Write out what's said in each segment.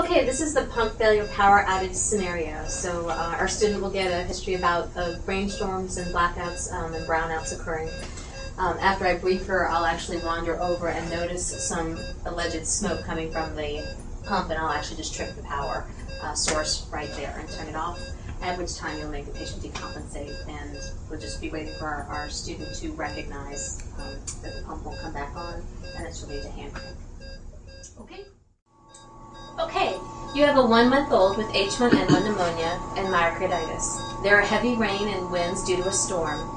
Okay, this is the pump failure power outage scenario. So uh, our student will get a history about of rainstorms and blackouts um, and brownouts occurring. Um, after I brief her, I'll actually wander over and notice some alleged smoke coming from the pump, and I'll actually just trip the power uh, source right there and turn it off. At which time you'll make the patient decompensate, and we'll just be waiting for our, our student to recognize um, that the pump won't come back on, and it's related to hand crank. You have a one month old with H1N1 pneumonia and myocarditis. There are heavy rain and winds due to a storm.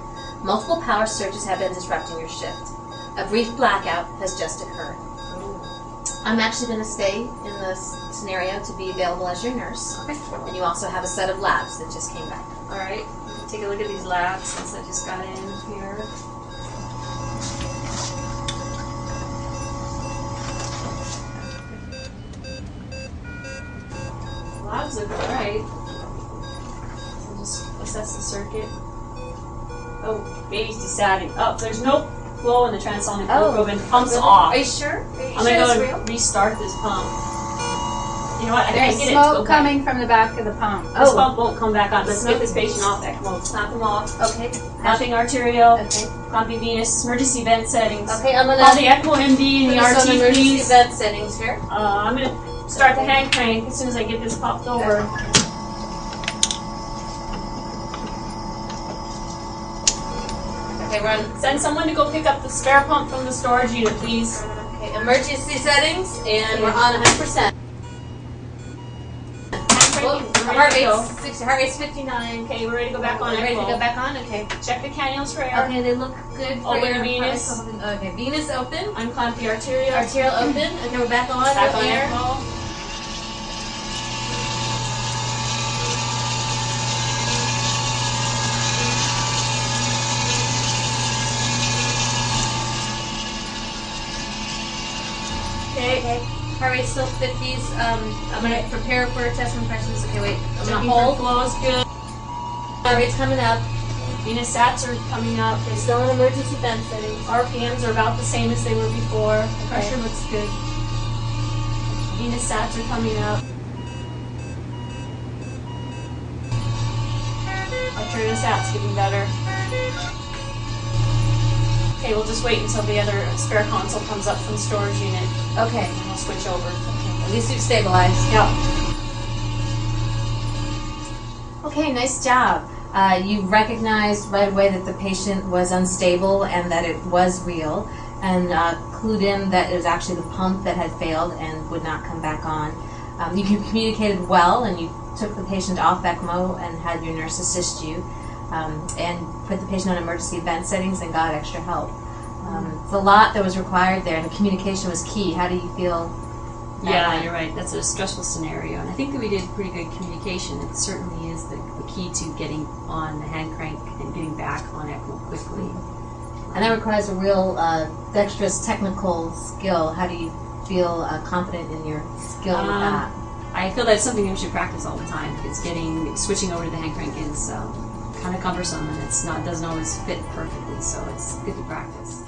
Multiple power surges have been disrupting your shift. A brief blackout has just occurred. I'm actually going to stay in this scenario to be available as your nurse. Okay. And you also have a set of labs that just came back. All right. Take a look at these labs since I just got in here. Labs look alright. I'll just assess the circuit. Oh, baby's desatting. Oh, there's no flow in the transonic hemoglobin. Pump's off. Are you sure? Are you I'm sure gonna go restart this pump. You know what? I There's can't it to smoke back. coming from the back of the pump. This Oh. pump won't come back on. Let's Smoke. get this patient off ECMO. Snap him off. Okay. Pumping arterial, Okay. pumping venous, emergency vent settings. Okay, I'm gonna Call the ECMO MD and the put this on RT, emergency please. event settings here. Uh, I'm gonna start the hand crank as soon as I get this popped over. Okay, we're on Send someone to go pick up the spare pump from the storage unit, please. okay, emergency settings, and we're on 100%. Hand Well, cranking. We're heart rate's, six, heart rate's 59. Okay, we're ready to go back on We're ready to go back on? Okay. Check the cannulas for air. Okay, they look good for Open heart rate. Okay, venous open. Unclamp the arterial. Arterial open. Okay, we're back on. Back on air. ECMO. Okay. Okay. Heart rate still 50s. Um, I'm gonna prepare for chest compressions. Okay, wait. I'm Checking gonna hold. flow is good. Heart rate's coming up. Venous sats are coming up. Okay, still in emergency vent settings. RPMs are about the same as they were before. The pressure looks good. Venous sats are coming up. Arterial sats getting better. Okay, we'll just wait until the other spare console comes up from the storage unit Okay. and we'll switch over. At least you've stabilized. Yeah. Okay, nice job. Uh, you recognized right away that the patient was unstable and that it was real, and uh, clued in that it was actually the pump that had failed and would not come back on. Um, you communicated well, and you took the patient off ECMO and had your nurse assist you, um, and put the patient on emergency vent settings and got extra help. Um, it's a lot that was required there, and the communication was key. How do you feel? Yeah, you're right. That's a stressful scenario, and I think that we did pretty good communication. It certainly is the, the key to getting on the hand crank and getting back on ECMO quickly. And that requires a real uh, dexterous technical skill. How do you feel uh, confident in your skill with Um, that? I feel that's something we should practice all the time It's getting switching over to the hand crank is um, kind of cumbersome and it's not doesn't always fit perfectly. So it's good to practice.